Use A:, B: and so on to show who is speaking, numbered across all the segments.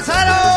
A: Manzano.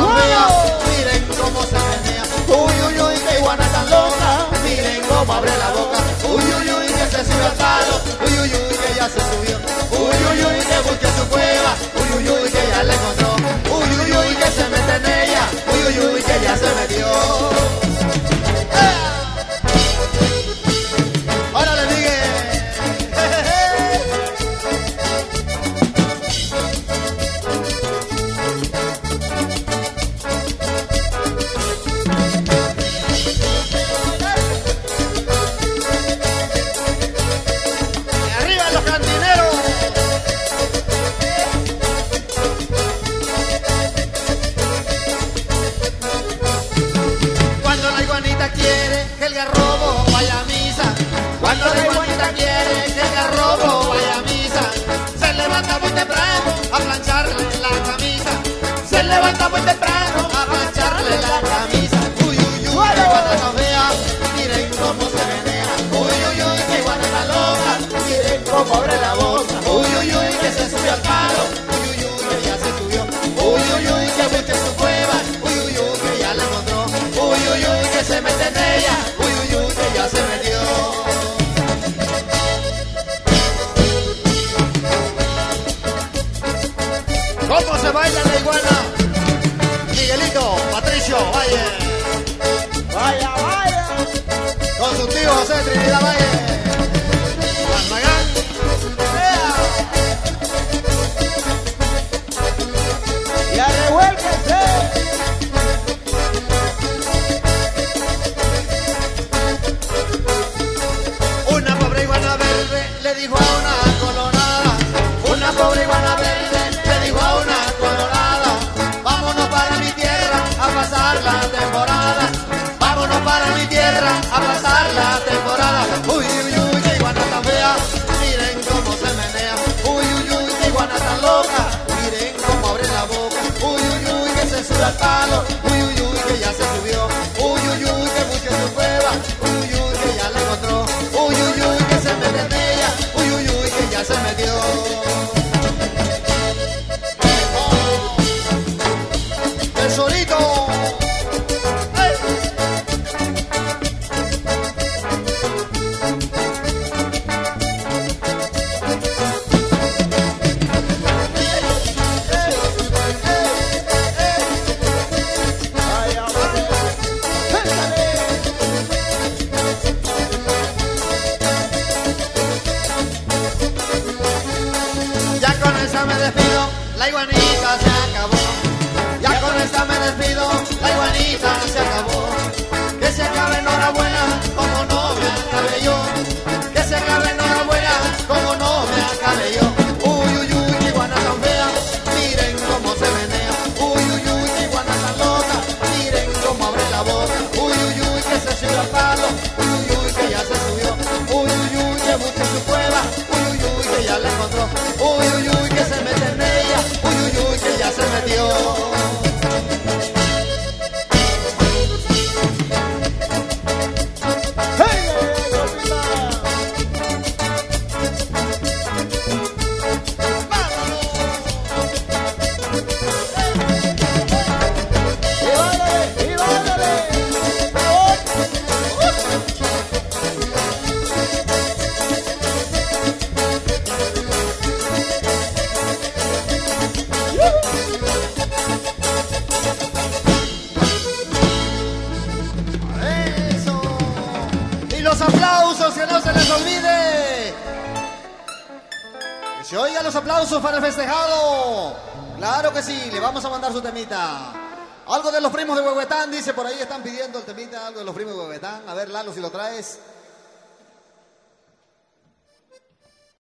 A: miren cómo se menea. Uy, uy, uy, que iguana tan loca, miren cómo abre la boca. levanta muy temprano a mancharle la camisa. Uy, uy, uy, que guana nos vea, miren cómo se menea. Uy, uy, uy, que guana la loca, miren cómo abre la boca. Uy, uy, uy, que se subió al palo. Uy, uy, uy, que ya se subió. Uy, uy, uy, que busque su cueva. Uy, uy, uy, que ya la encontró. Uy, uy, uy, que se mete en ella. Uy, uy, uy, que ya se metió. ¿Cómo se baila la iguana?
B: Vaya, vaya.
A: Con su tío José Trinidad Valle. tierra a pasar la temporada. Uy, uy, uy, qué iguana tan fea, miren cómo se menea. Uy, uy, uy, qué iguana tan loca, miren cómo abre la boca. Uy, uy, uy, que se sube al palo. Uy, uy, uy. Se oigan los aplausos para el festejado. Claro que sí, le vamos a mandar su temita. Algo de los primos de Huehuetán, dice por ahí, están pidiendo el temita, algo de los primos de Huehuetán. A ver, Lalo, si lo traes.